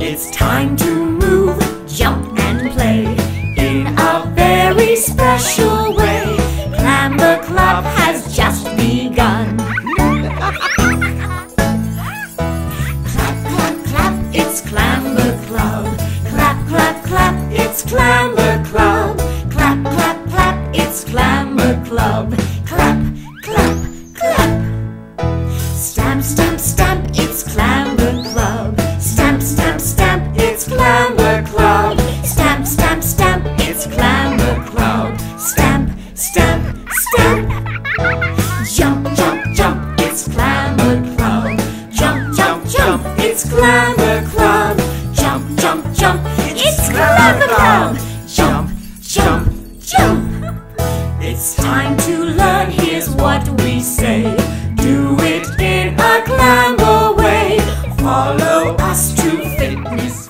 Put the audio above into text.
It's time to move, jump and play in a very special way. Clamber Club has just begun. clap, clap, clap, it's Clamber Club. Clap, clap, clap, it's Clamber Club. Clap, clap, clap, it's Clamber Club. Stamp, stamp, stamp, it's Clamber Club. Stamp, stamp, stamp, it's Clamber Club. Stamp, stamp, stamp, it's Clamber Club. Stamp, stamp, stamp. jump, jump, jump, it's Clamber Club. Jump, jump, jump, it's Clamber Club. Jump, jump, jump, it's Clamber Club. Jump, jump, jump. It's time to learn, here's what we say. Please.